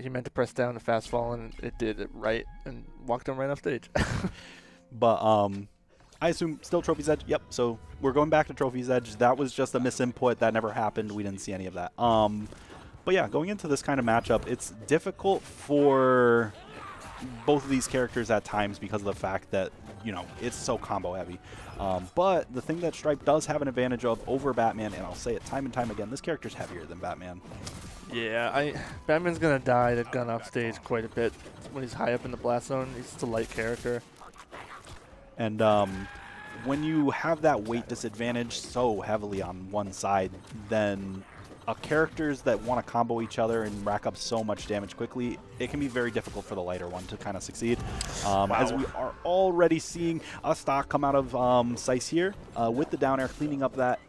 he meant to press down to fast fall, and it did it right and walked him right off stage. But um, I assume still Trophy's Edge. Yep. So we're going back to Trophy's Edge. That was just a misinput. That never happened. We didn't see any of that. Um, but yeah, going into this kind of matchup, it's difficult for both of these characters at times because of the fact that you know it's so combo heavy. Um, but the thing that Stripe does have an advantage of over Batman, and I'll say it time and time again, this character's heavier than Batman. Yeah, I Batman's gonna die to gun off stage quite a bit when he's high up in the blast zone. He's just a light character. And um, when you have that weight disadvantage so heavily on one side, then uh, characters that want to combo each other and rack up so much damage quickly, it can be very difficult for the lighter one to kind of succeed. Um, As we are already seeing a stock come out of um, Sice here uh, with the down air, cleaning up that.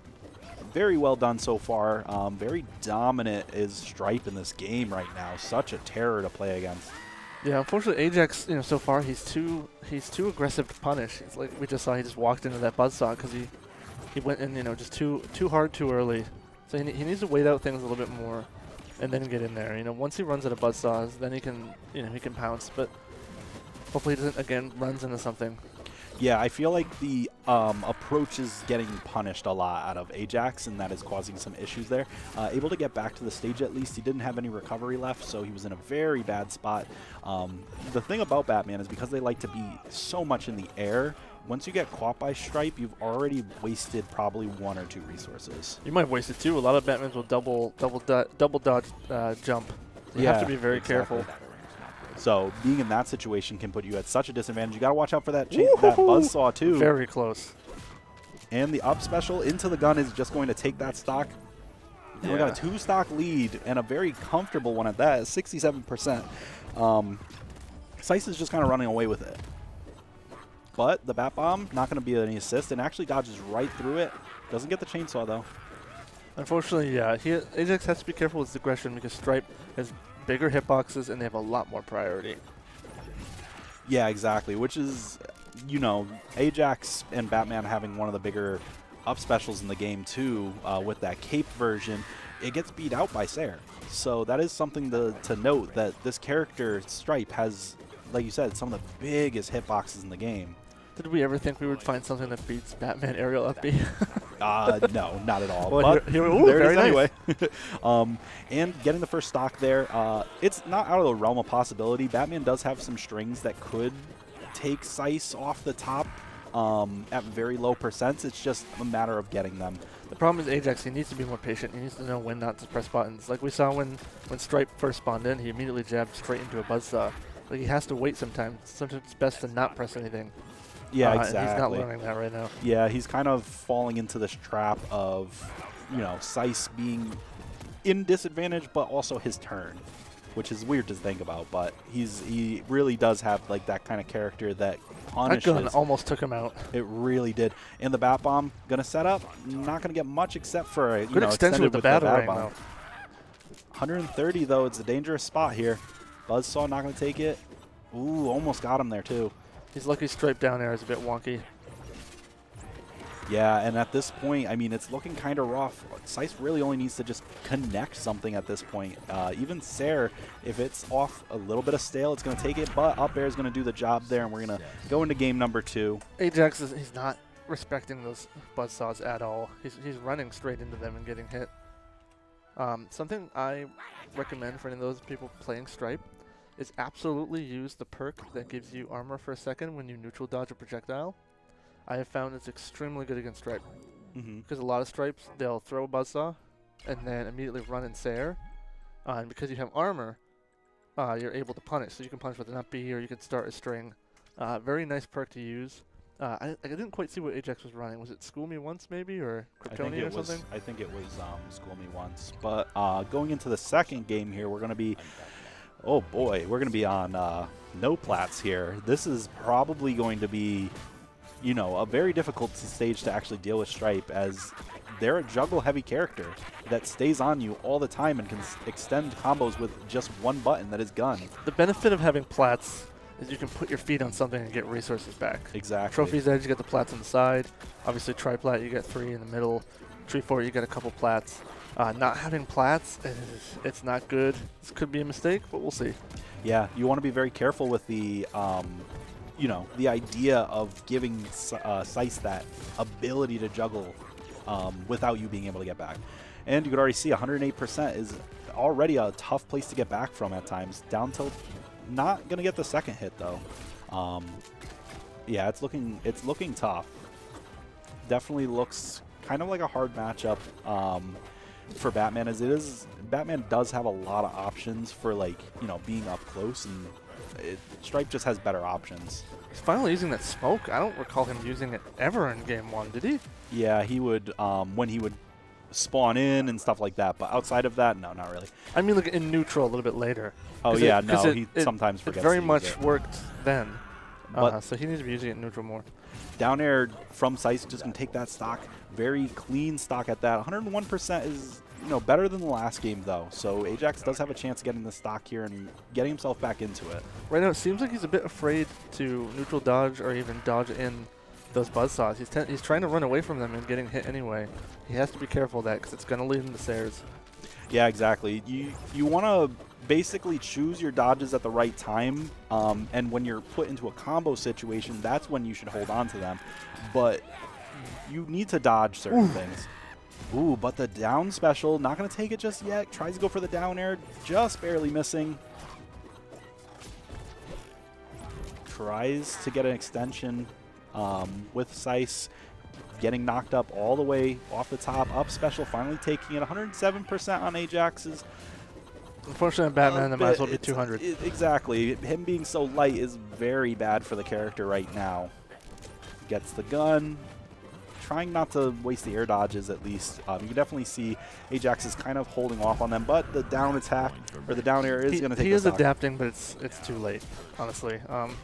Very well done so far. Um, very dominant is Stripe in this game right now. Such a terror to play against. Yeah, unfortunately, Ajax, you know, so far he's too he's too aggressive to punish. It's like we just saw he just walked into that buzzsaw because he he went in, you know, just too too hard too early. So he, he needs to wait out things a little bit more, and then get in there. You know, once he runs of buzzsaws, then he can you know he can pounce. But hopefully he doesn't again runs into something. Yeah, I feel like the um, approach is getting punished a lot out of Ajax, and that is causing some issues there. Uh, able to get back to the stage at least. He didn't have any recovery left, so he was in a very bad spot. Um, the thing about Batman is because they like to be so much in the air, once you get caught by Stripe, you've already wasted probably one or two resources. You might waste it too. A lot of Batmans will double double do- double dodge uh, jump. So you have to be very exactly. careful. So being in that situation can put you at such a disadvantage. You got to watch out for that, chain, that buzzsaw too. Very close. And the up special into the gun is just going to take that stock. And We got a two stock lead and a very comfortable one at that, 67%. Um, Sice is just kind of running away with it. But the Bat Bomb, not going to be any assist, and actually dodges right through it. Doesn't get the chainsaw, though. Unfortunately, yeah, he, Ajax has to be careful with his aggression because Stripe has bigger hitboxes and they have a lot more priority. Yeah, exactly. Which is, you know, Ajax and Batman having one of the bigger up specials in the game too. Uh, with that cape version, it gets beat out by Sair. So that is something to, to note that this character Stripe has, like you said, some of the biggest hitboxes in the game. Did we ever think we would find something that beats Batman aerial FB? Uh, no, not at all. Well, but here- here- ooh, there it is nice. anyway. um, and getting the first stock there, uh, it's not out of the realm of possibility. Batman does have some strings that could take Sice off the top um, at very low percents. It's just a matter of getting them. the problem is Ajax, he needs to be more patient. He needs to know when not to press buttons. Like we saw when, when Stripe first spawned in, he immediately jabbed straight into a buzzsaw. Like he has to wait sometimes. Sometimes it's best to not press anything. Yeah, Uh, exactly. He's not learning that right now. Yeah, he's kind of falling into this trap of, you know, Sice being in disadvantage, but also his turn, which is weird to think about. But he's he really does have like that kind of character that punishes. That gun almost took him out. It really did. And the bat bomb gonna set up. Not gonna get much except for a, you Good know extension with the bat batarang bomb. though. 130 though. It's a dangerous spot here. Buzzsaw not gonna take it. Ooh, almost got him there too. He's lucky Stripe down there is a bit wonky. Yeah, and at this point, I mean, it's looking kind of rough. Sice really only needs to just connect something at this point. Uh, even Sair, if it's off a little bit of stale, it's going to take it, but Up Air is going to do the job there, and we're going to go into game number two. Ajax is he's not respecting those buzzsaws at all. He's he's running straight into them and getting hit. Um, something I recommend for any of those people playing Stripe is absolutely use the perk that gives you armor for a second when you neutral dodge a projectile. I have found it's extremely good against Stripe Mm-hmm. because a lot of Stripes they'll throw a buzzsaw and then immediately run and Sair, uh, and because you have armor, uh, you're able to punish. So you can punish with an up B or you can start a string. Uh, very nice perk to use. Uh, I, I didn't quite see what Ajax was running. Was it School Me Once maybe or I Kryptonian or it was. something? I think it was um, School Me Once. But uh, going into the second game here, we're going to be. Oh boy, we're going to be on uh, no plats here. This is probably going to be, you know, a very difficult stage to actually deal with Stripe as they're a juggle-heavy character that stays on you all the time and can s- extend combos with just one button that is gun. The benefit of having plats is you can put your feet on something and get resources back. Exactly. Trophy's Edge, you get the plats on the side. Obviously, Triplat, you get three in the middle. Tree Fort, you get a couple plats. Uh, not having plats, is, it's not good. This could be a mistake, but we'll see. Yeah, you want to be very careful with the, um, you know, the idea of giving uh, Sice that ability to juggle um, without you being able to get back. And you could already see 108% is already a tough place to get back from at times. Down tilt, not gonna get the second hit though. Um, yeah, it's looking it's looking tough. Definitely looks kind of like a hard matchup um, for Batman, as it is. Batman does have a lot of options for like you know being up close, and it, Stripe just has better options. He's finally using that smoke. I don't recall him using it ever in game one, did he? Yeah, he would um, when he would spawn in and stuff like that. But outside of that, no, not really. I mean, like in neutral a little bit later. Oh yeah, it, no, it, he it, sometimes forgets. It very to much it. worked then. But uh, so he needs to be using it in neutral more. Down air from Sice just gonna take that stock. Very clean stock at that. 101% is you know better than the last game though. So Ajax does have a chance of getting the stock here and getting himself back into it. Right now, it seems like he's a bit afraid to neutral dodge or even dodge in those buzzsaws. He's he's trying to run away from them and getting hit anyway. He has to be careful of that because it's going to lead him to stairs. Yeah, exactly. You you want to basically choose your dodges at the right time, um, and when you're put into a combo situation, that's when you should hold on to them. But you need to dodge certain Ooh. things. Ooh, but the down special, not going to take it just yet. Tries to go for the down air, just barely missing. Tries to get an extension um, with Sice getting knocked up all the way off the top. Up special, finally taking it 107% on Ajax's. Unfortunately, Batman, that might as well be 200. it- exactly. Him being so light is very bad for the character right now. Gets the gun. Trying not to waste the air dodges at least. Um, you can definitely see Ajax is kind of holding off on them, but the down attack or the down air is going to take he is adapting, but it's it's too late, honestly. Um,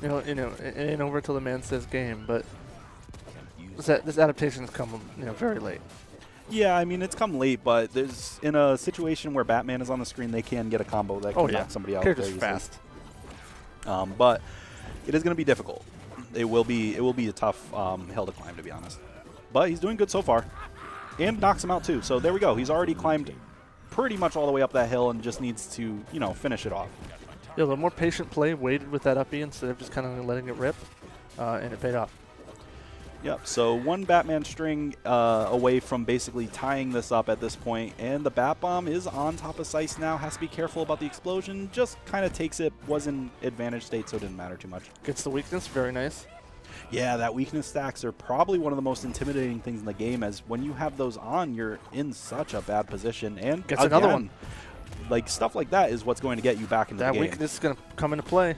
you know, you know, it ain't over till the man says game, but this, this adaptation has come, you know, very late. Yeah, I mean it's come late, but there's in a situation where Batman is on the screen, they can get a combo that can Oh yeah, knock somebody out. character's very fast. Um, but it is going to be difficult. It will be it will be a tough um, hill to climb, to be honest. But he's doing good so far, and knocks him out too. So there we go. He's already climbed pretty much all the way up that hill, and just needs to you know finish it off. Yeah, a little more patient play, waited with that uppie instead of just kind of letting it rip, uh, and it paid off. Yep. So one Batman string uh, away from basically tying this up at this point, and the Bat Bomb is on top of Sice now. Has to be careful about the explosion. Just kind of takes it. Was in advantage state, so it didn't matter too much. Gets the weakness, very nice. Yeah, that weakness stacks are probably one of the most intimidating things in the game. As when you have those on, you're in such a bad position. And Gets another one. Like stuff like that is what's going to get you back into That the game. weakness is going to come into play.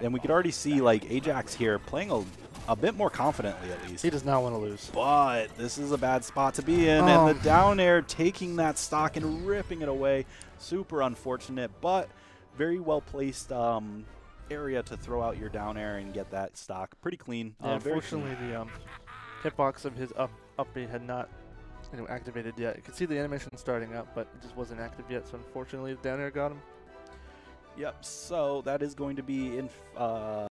And we could already see like Ajax here playing a, a bit more confidently at least. He does not want to lose. But this is a bad spot to be in, Oh. and the down air taking that stock and ripping it away. Super unfortunate, but very well placed um, area to throw out your down air and get that stock. Pretty clean. Yeah, Uh, very clean. unfortunately, the um, hitbox of his up uppy had not you know, activated yet. You could see the animation starting up, but it just wasn't active yet. So unfortunately, the down air got him. Yep. So that is going to be in. Uh,